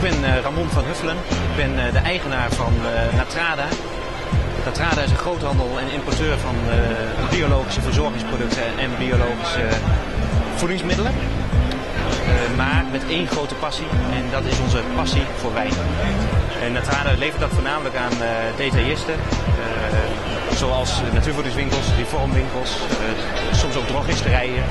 ben eh, Ramon van Huffelen. Ik ben eh, de eigenaar van eh, Natrada. Natrada is een groothandel en importeur van biologische verzorgingsproducten en biologische voedingsmiddelen. Maar met één grote passie en dat is onze passie voor wijn. En Natrada levert dat voornamelijk aan detailisten, zoals natuurvoedingswinkels, reformwinkels, soms ook drogisterijen,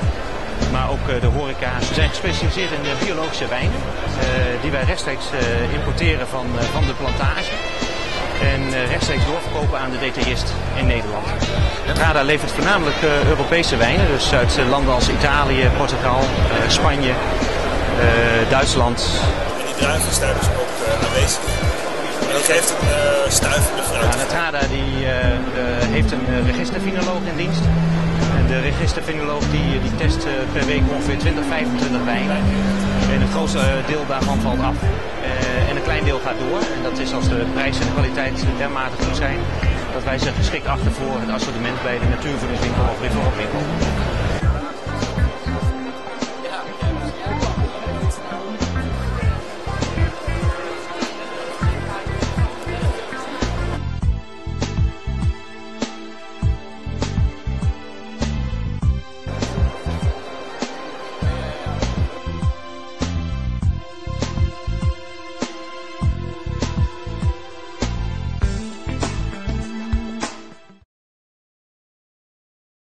ook eh, de horeca. We zijn gespecialiseerd in eh, biologische wijnen, eh, die wij rechtstreeks importeren van, van de plantage. En rechtstreeks doorverkopen aan de detailist in Nederland. Natrada levert voornamelijk Europese wijnen, dus uit landen als Italië, Portugal, Spanje, Duitsland, En die druiven zijn dus ook aanwezig. En dat geeft een stuivende Ja, fruit. Natrada die, eh, eh, heeft een registerfinoloog in dienst. De registerfinoloog die, die test eh, per week ongeveer 20, 25 wijnen. En het grootste eh, deel daarvan valt af. Eh, en een klein deel gaat door. En dat is als de prijs en de kwaliteit dermate goed zijn. Dat wij ze geschikt achter voor het assortiment bij de natuurvoedingswinkel of reformwinkel.